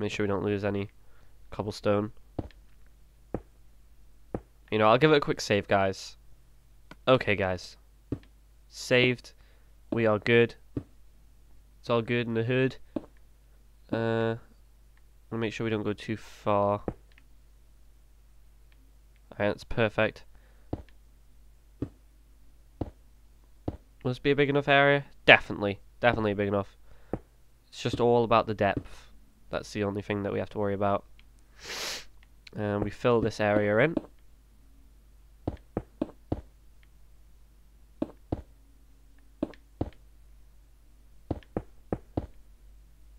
Make sure we don't lose any cobblestone. You know, I'll give it a quick save, guys. Okay, guys. Saved. We are good. It's all good in the hood. Uh, I'll make sure we don't go too far. Alright, that's perfect. Must be a big enough area? Definitely. Definitely big enough. It's just all about the depth. That's the only thing that we have to worry about. And we fill this area in.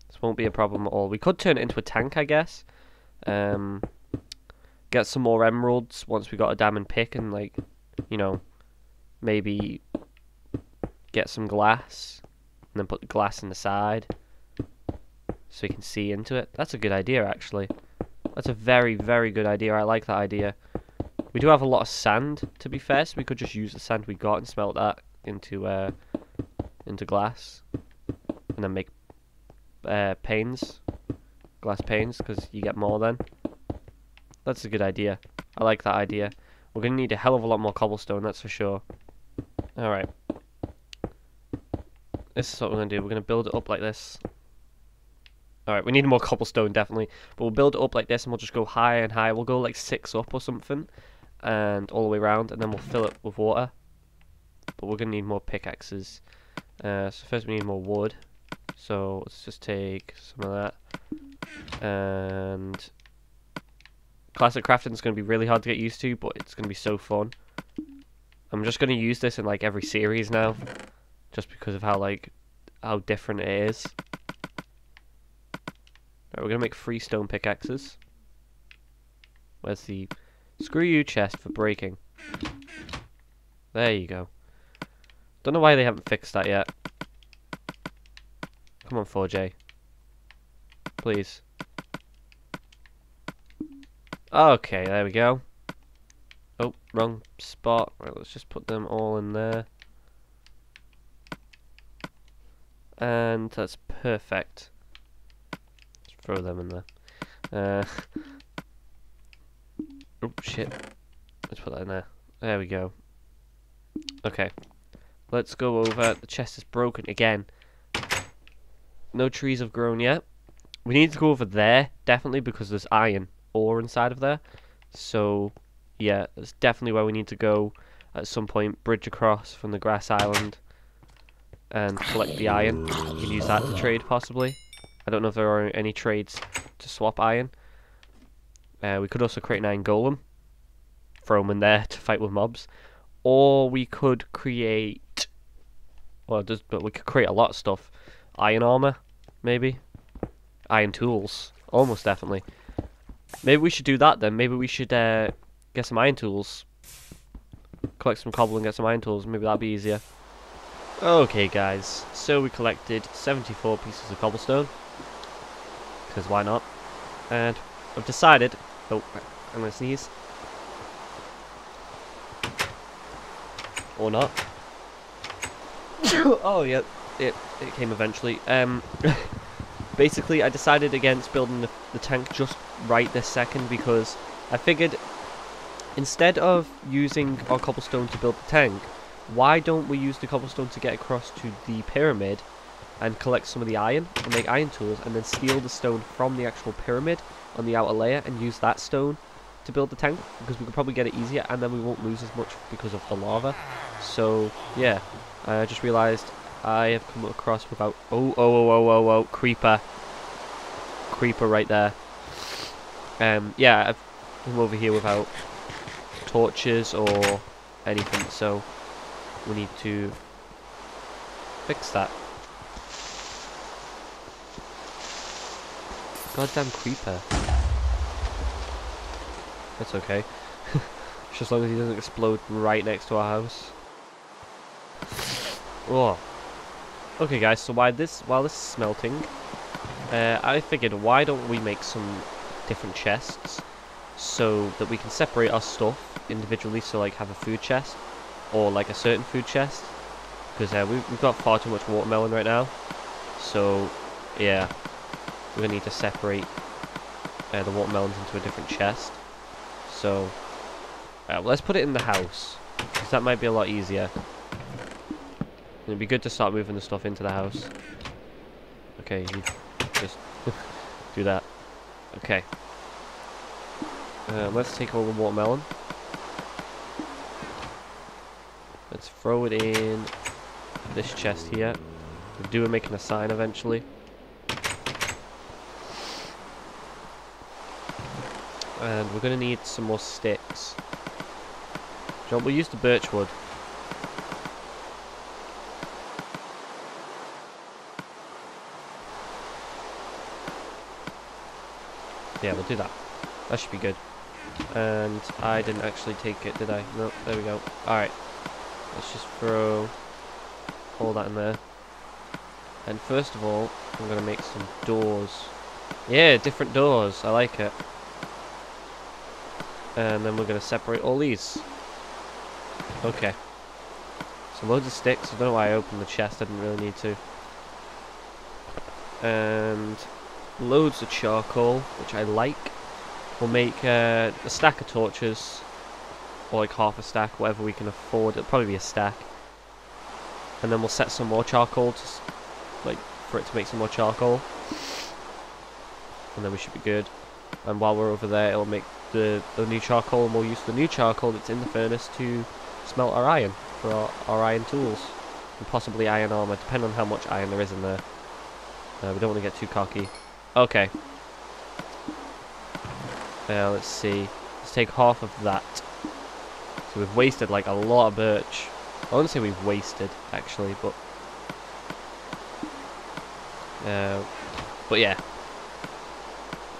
This won't be a problem at all. We could turn it into a tank, I guess. Um, get some more emeralds once we got a diamond pick and, like, you know, maybe get some glass and then put the glass in the side so we can see into it. That's a good idea, actually. That's a very, very good idea. I like that idea. We do have a lot of sand, to be fair, so we could just use the sand we got and smelt that into uh, into glass, and then make uh, panes, glass panes, because you get more then. That's a good idea. I like that idea. We're gonna need a hell of a lot more cobblestone, that's for sure. All right. This is what we're gonna do. We're gonna build it up like this. Alright, we need more cobblestone, definitely. But we'll build it up like this, and we'll just go higher and higher. We'll go like six up or something, and all the way around, and then we'll fill it with water. But we're going to need more pickaxes. Uh, so first we need more wood. So let's just take some of that. And... Classic crafting is going to be really hard to get used to, but it's going to be so fun. I'm just going to use this in like every series now. Just because of how like, how different it is. Right, we're going to make three stone pickaxes. Where's the... Screw you chest for breaking. There you go. Don't know why they haven't fixed that yet. Come on, 4J. Please. Okay, there we go. Oh, wrong spot. Right, let's just put them all in there. And that's perfect throw them in there. Uh, oh shit! Let's put that in there. There we go. Okay, let's go over. The chest is broken again. No trees have grown yet. We need to go over there definitely because there's iron ore inside of there. So yeah, that's definitely where we need to go at some point. Bridge across from the grass island and collect the iron. We can use that to trade possibly. I don't know if there are any trades to swap iron. Uh, we could also create an iron golem. Throw them in there to fight with mobs. Or we could create... Well, does, but we could create a lot of stuff. Iron armor, maybe. Iron tools. Almost definitely. Maybe we should do that then. Maybe we should uh, get some iron tools. Collect some cobble and get some iron tools. Maybe that'd be easier. Okay guys, so we collected 74 pieces of cobblestone because why not? And I've decided... Oh, I'm to sneeze. Or not. oh, yeah, it, it came eventually. Um, basically, I decided against building the, the tank just right this second because I figured instead of using our cobblestone to build the tank, why don't we use the cobblestone to get across to the pyramid and collect some of the iron and make iron tools and then steal the stone from the actual pyramid on the outer layer and use that stone to build the tank because we could probably get it easier and then we won't lose as much because of the lava. So yeah, I just realised I have come across without oh oh oh oh oh oh creeper creeper right there. Um yeah, I've come over here without torches or anything, so we need to fix that. Goddamn creeper. That's okay. Just as long as he doesn't explode right next to our house. Oh. Okay guys, so while this while this is smelting, uh, I figured why don't we make some different chests so that we can separate our stuff individually so like have a food chest or like a certain food chest because uh, we've, we've got far too much watermelon right now so yeah we're gonna need to separate uh, the watermelons into a different chest. So, uh, let's put it in the house, because that might be a lot easier. It'd be good to start moving the stuff into the house. Okay, just do that. Okay. Uh, let's take all the watermelon. Let's throw it in this chest here. We'll do it making a sign eventually. And we're going to need some more sticks. John, we'll use the birch wood. Yeah, we'll do that. That should be good. And I didn't actually take it, did I? No, there we go. Alright. Let's just throw all that in there. And first of all, I'm going to make some doors. Yeah, different doors. I like it. And then we're going to separate all these. Okay. So loads of sticks. I don't know why I opened the chest. I didn't really need to. And loads of charcoal, which I like. We'll make uh, a stack of torches, or like half a stack, whatever we can afford. It'll probably be a stack. And then we'll set some more charcoal, to, like for it to make some more charcoal. And then we should be good. And while we're over there, it'll make the, the new charcoal, and we'll use the new charcoal that's in the furnace to smelt our iron for our, our iron tools. And possibly iron armor, depending on how much iron there is in there. Uh, we don't want to get too cocky. Okay. Now, let's see. Let's take half of that. So we've wasted, like, a lot of birch. I wouldn't say we've wasted, actually, but... Uh, but yeah.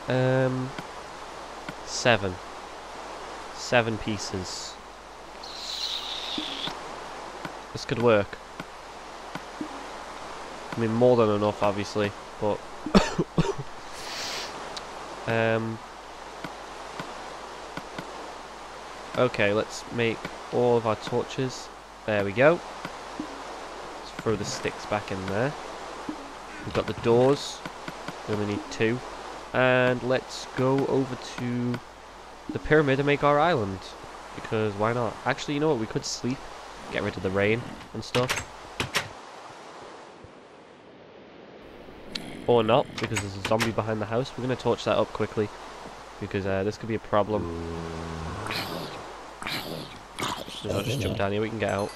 Um... Seven. Seven pieces. This could work. I mean, more than enough, obviously, but... Um. Okay, let's make all of our torches. There we go. Let's throw the sticks back in there. We've got the doors. We only need two. And let's go over to the pyramid and make our island. Because why not? Actually, you know what? We could sleep. Get rid of the rain and stuff. Or not, because there's a zombie behind the house. We're going to torch that up quickly. Because uh, this could be a problem. I'll just jump down here, we can get out.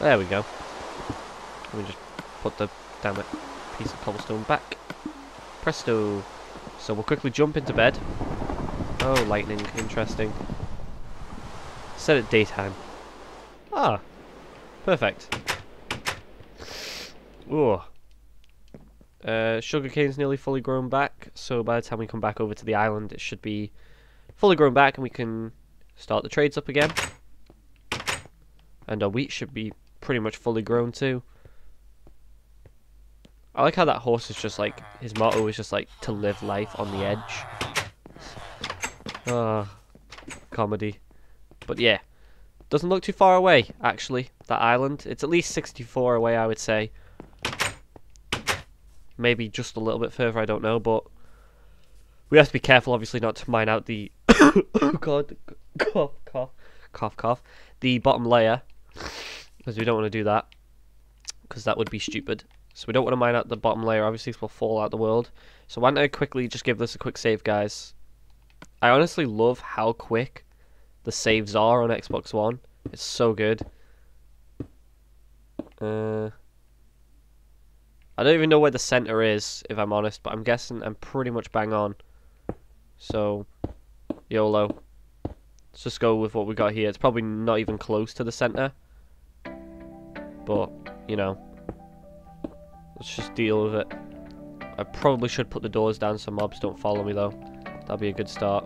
There we go. Let me just put the, damn it, piece of cobblestone back. Presto. So we'll quickly jump into bed. Oh, lightning, interesting. Set it daytime. Ah, perfect. Ooh. Uh, sugarcane's nearly fully grown back, so by the time we come back over to the island, it should be fully grown back and we can start the trades up again. And our wheat should be pretty much fully grown too. I like how that horse is just like, his motto is just like, to live life on the edge. Ah, comedy. But yeah, doesn't look too far away, actually, that island. It's at least 64 away, I would say. Maybe just a little bit further, I don't know, but we have to be careful, obviously, not to mine out the... oh, God. Cough, cough. Cough, cough. The bottom layer, because we don't want to do that, because that would be stupid. So we don't want to mine out the bottom layer, obviously, this will fall out the world. So why don't I quickly just give this a quick save, guys. I honestly love how quick the saves are on Xbox One. It's so good. Uh, I don't even know where the center is, if I'm honest, but I'm guessing I'm pretty much bang on. So, YOLO. Let's just go with what we got here. It's probably not even close to the center. But, you know. Let's just deal with it. I probably should put the doors down so mobs don't follow me, though. That'd be a good start.